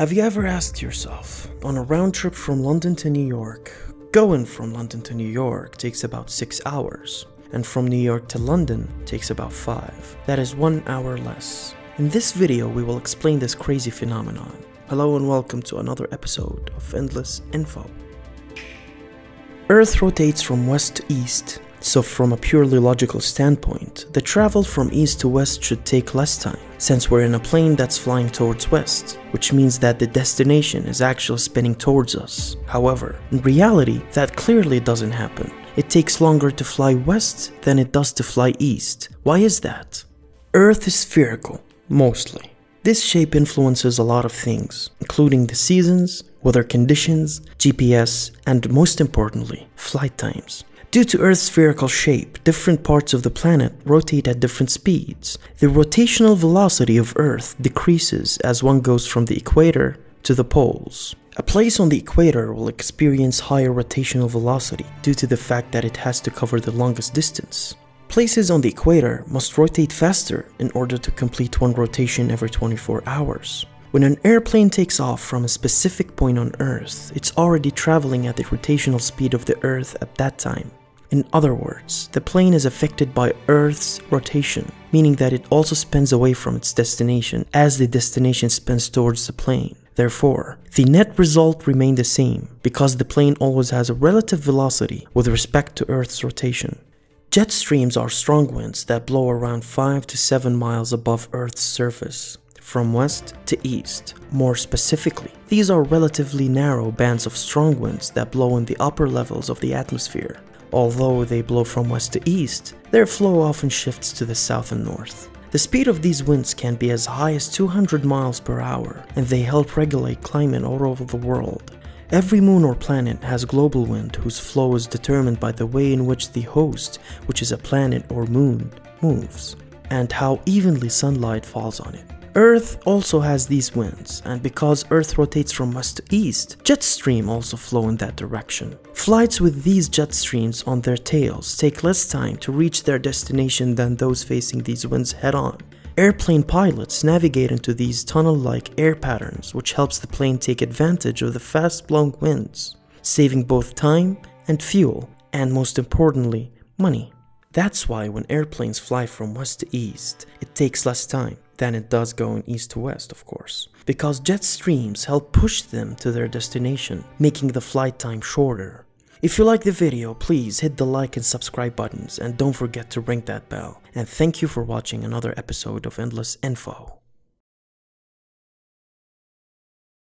Have you ever asked yourself, on a round trip from London to New York, going from London to New York takes about 6 hours, and from New York to London takes about 5. That is 1 hour less. In this video, we will explain this crazy phenomenon. Hello and welcome to another episode of Endless Info. Earth rotates from west to east, so from a purely logical standpoint, the travel from east to west should take less time, since we're in a plane that's flying towards west, which means that the destination is actually spinning towards us. However, in reality, that clearly doesn't happen. It takes longer to fly west than it does to fly east. Why is that? Earth is spherical, mostly. This shape influences a lot of things, including the seasons, weather conditions, GPS, and most importantly, flight times. Due to Earth's spherical shape, different parts of the planet rotate at different speeds. The rotational velocity of Earth decreases as one goes from the equator to the poles. A place on the equator will experience higher rotational velocity due to the fact that it has to cover the longest distance. Places on the equator must rotate faster in order to complete one rotation every 24 hours. When an airplane takes off from a specific point on Earth, it's already traveling at the rotational speed of the Earth at that time. In other words, the plane is affected by Earth's rotation, meaning that it also spins away from its destination as the destination spins towards the plane. Therefore, the net result remained the same because the plane always has a relative velocity with respect to Earth's rotation. Jet streams are strong winds that blow around 5 to 7 miles above Earth's surface from west to east. More specifically, these are relatively narrow bands of strong winds that blow in the upper levels of the atmosphere. Although they blow from west to east, their flow often shifts to the south and north. The speed of these winds can be as high as 200 miles per hour, and they help regulate climate all over the world. Every moon or planet has global wind whose flow is determined by the way in which the host, which is a planet or moon, moves, and how evenly sunlight falls on it. Earth also has these winds, and because Earth rotates from west to east, jet stream also flow in that direction. Flights with these jet streams on their tails take less time to reach their destination than those facing these winds head on. Airplane pilots navigate into these tunnel-like air patterns which helps the plane take advantage of the fast-blowing winds, saving both time and fuel, and most importantly, money. That's why when airplanes fly from west to east, it takes less time than it does going east to west, of course, because jet streams help push them to their destination, making the flight time shorter. If you like the video, please hit the like and subscribe buttons and don't forget to ring that bell. And thank you for watching another episode of Endless Info.